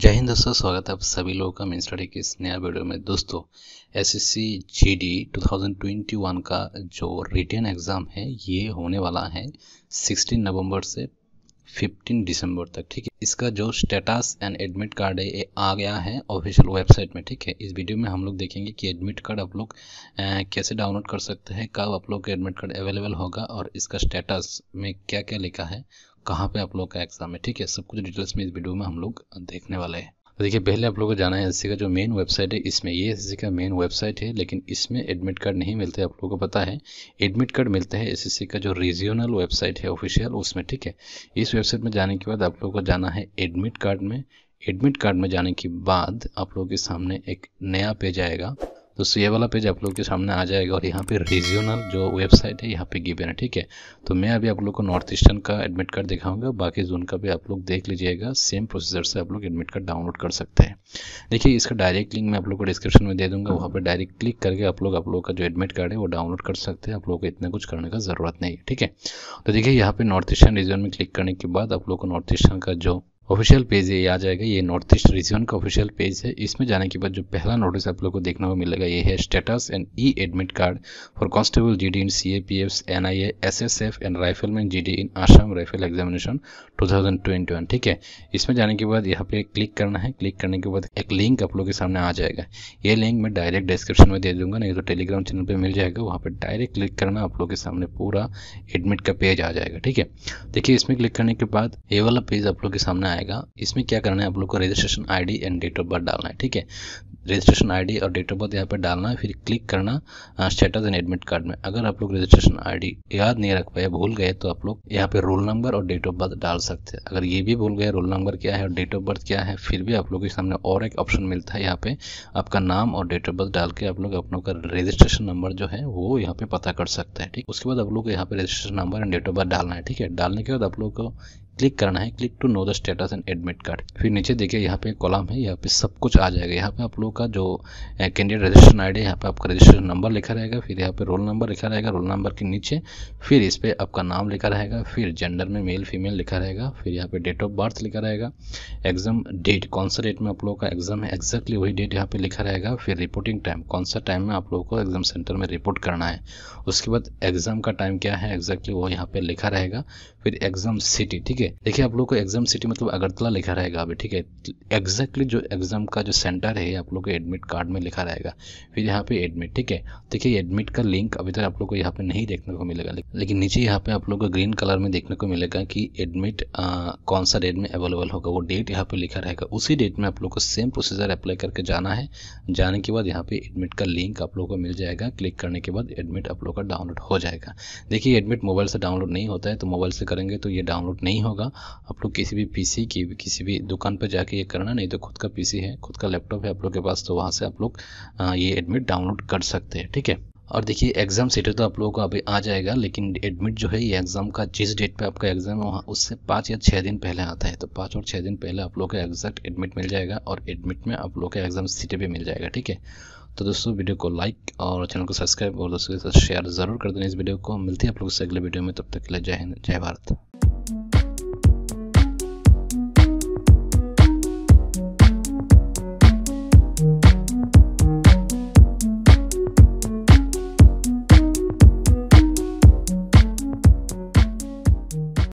जय हिंद दोस्तों, स्वागत है आप सभी लोगों का मेन स्टडी के इस नया वीडियो में। दोस्तों S S C G D two का जो रिटर्न एग्ज़ाम है, ये होने वाला है 16 नवंबर से 15 दिसंबर तक, ठीक है? इसका जो स्टेटस एंड एडमिट कार्ड है, ये आ गया है ऑफिशियल वेबसाइट में, ठीक है? इस वीडियो में हम लोग देखेंगे कि एडमिट कार्ड आप लोग कैसे डाउनलोड कर सकते हैं, कब आप लोग का एडमिट कार्ड अवेलेबल होगा और इसका स्टेटस में क्या क्या लिखा है, कहाँ पे आप लोग का एग्ज़ाम है, ठीक है? सब कुछ डिटेल्स में इस वीडियो में हम लोग देखने वाले हैं। तो देखिए, पहले आप लोगों को जाना है एस का जो मेन वेबसाइट है, इसमें ये एस का मेन वेबसाइट है, लेकिन इसमें एडमिट कार्ड नहीं मिलते, आप लोगों को पता है। एडमिट कार्ड मिलता है एस का जो रीजनल वेबसाइट है ऑफिशियल उसमें, ठीक है? इस वेबसाइट में जाने के बाद आप लोगों को जाना है एडमिट कार्ड में। एडमिट कार्ड में जाने के बाद आप लोगों के सामने एक नया पेज आएगा। तो ये वाला पेज आप लोग के सामने आ जाएगा और यहाँ पे रीजनल जो वेबसाइट है, यहाँ पे गिवन है, ठीक है? तो मैं अभी आप लोग को नॉर्थ ईस्टर्न का एडमिट कार्ड दिखाऊँगा, बाकी जोन का भी आप लोग देख लीजिएगा सेम प्रोसीजर से आप लोग एडमिट कार्ड डाउनलोड कर सकते हैं। देखिए, इसका डायरेक्ट लिंक मैं आप लोग को डिस्क्रिप्शन में दे दूँगा, वहाँ पर डायरेक्ट क्लिक करके आप लोग आप लोग का जो एडमिट कार्ड है, वो डाउनलोड कर सकते हैं। आप लोग को इतना कुछ करने का ज़रूरत नहीं है, ठीक है? तो देखिए, यहाँ पे नॉर्थ ईस्टर्न रीजन में क्लिक करने के बाद आप लोग को नॉर्थ ईस्टर्न का जो ऑफिशियल पेज ये आ जाएगा। ये नॉर्थ ईस्ट रीजन का ऑफिशियल पेज है। इसमें जाने के बाद जो पहला नोटिस आप लोग को देखने को मिलेगा, ये है status and E admit card for constable GD in C A P F N I S S F and rifleman GD in Assam rifle examination 2021 ठीक है? इसमें जाने के बाद यहाँ पे क्लिक करना है। क्लिक करने के बाद एक लिंक आप लोग के सामने आ जाएगा। ये लिंक मैं डायरेक्ट डिस्क्रिप्शन में दे दूँगा, नहीं तो टेलीग्राम चैनल पर मिल जाएगा। वहाँ पर डायरेक्ट क्लिक करना आप लोग के सामने पूरा एडमिट का पेज आ जाएगा, ठीक है? देखिए, इसमें क्लिक करने के बाद ये वाला पेज आप लोग के सामने आएगा। इसमें क्या करना है? आप लोग को registration ID and date of birth डालना है, ठीक है? रजिस्ट्रेशन आईडी और डेट ऑफ़ बर्थ यहाँ पर डालना है, फिर क्लिक करना स्टेटस एंड एडमिट कार्ड में। अगर आप लोग रजिस्ट्रेशन आईडी याद नहीं रख पाए, भूल गए तो आप लोग यहाँ पे रोल नंबर और डेट ऑफ़ बर्थ डाल सकते हैं। अगर ये भी भूल गए रोल नंबर क्या है और डेट ऑफ़ बर्थ क्या है, फिर भी आप लोग के सामने और एक ऑप्शन मिलता है यहाँ पे। आपका नाम और डेट ऑफ़ बर्थ डाल के आप लोग अपनों का रजिस्ट्रेशन नंबर जो है, वो यहाँ पे पता कर सकते हैं, ठीक? उसके बाद आप लोग यहाँ पे registration number and date of birth डालना है, ठीक है? डालने के बाद आप लोग को क्लिक करना है, click to know the status and admit card. फिर नीचे देखिए यहाँ पे कॉलम है, यहाँ पे सब कुछ आ जाएगा। यहाँ पे आप लोगों का जो कैंडिडेट रजिस्ट्रेशन आईडी है, यहाँ पे आपका रजिस्ट्रेशन नंबर लिखा रहेगा, फिर यहाँ पे रोल नंबर लिखा रहेगा, रोल नंबर के नीचे, फिर इस पर आपका नाम लिखा रहेगा, फिर जेंडर में मेल, फीमेल लिखा रहेगा, फिर यहाँ पे डेट ऑफ़ बर्थ लिखा रहेगा, एग्ज़ाम डेट, कौन सा डेट में आप लोग का एग्ज़ाम है एक्जैक्टली वही डेट यहाँ पे लिखा रहेगा, फिर रिपोर्टिंग टाइम कौन सा टाइम में आप लोगों को एग्ज़ाम सेंटर में रिपोर्ट करना है। उसके बाद एग्ज़ाम का टाइम क्या है एग्जैक्टली वो यहाँ पे लिखा रहेगा, फिर एग्ज़ाम सिटी ठीक है? देखिए, आप लोग को एग्ज़ाम सिटी मतलब अगरतला लिखा रहेगा अभी, ठीक है? एग्जैक्टली जो एग्ज़ाम का जो सेंटर है आप लोग को एडमिट कार्ड में लिखा रहेगा। फिर यहाँ पे एडमिट ठीक है? देखिए एडमिट का लिंक अभी तक आप लोग को यहाँ पे नहीं देखने को मिलेगा। लेकिन नीचे यहाँ पे आप लोग को ग्रीन कलर में देखने को मिलेगा कि एडमिट कौन सा डेट में अवेलेबल होगा। वो डेट यहाँ पे लिखा रहेगा। उसी डेट में आप लोग को सेम प्रोसीजर अप्लाई करके जाना है। जाने के बाद यहाँ पे एडमिट का लिंक आप लोग को मिल जाएगा। क्लिक करने के बाद एडमिट आप लोग का डाउनलोड हो जाएगा। देखिए एडमिट मोबाइल से डाउनलोड नहीं होता है तो मोबाइल से करेंगे तो ये डाउनलोड नहीं होगा। आप लोग किसी भी पीसी की, किसी भी दुकान पर जाके ये करना, नहीं तो खुद का पीसी है, खुद का लैपटॉप है आप लोग के पास तो वहाँ से आप लोग ये एडमिट डाउनलोड कर सकते हैं, ठीक है? और देखिए एग्ज़ाम सीटें तो आप लोगों को अभी आ जाएगा, लेकिन एडमिट जो है, ये एग्ज़ाम का जिस डेट पे आपका एग्ज़ाम है, वहाँ उससे पाँच या छः दिन पहले आता है तो पाँच और छः दिन पहले आप लोग को एग्जैक्ट एडमिट मिल जाएगा, और एडमिट में आप लोग का एग्ज़ाम सीटें भी मिल जाएगा, ठीक है? तो दोस्तों, वीडियो को लाइक और चैनल को सब्सक्राइब और दोस्तों के साथ शेयर ज़रूर कर देना इस वीडियो को। मिलती है आप लोगों से अगले वीडियो में, तब तक के लिए जय हिंद, जय भारत।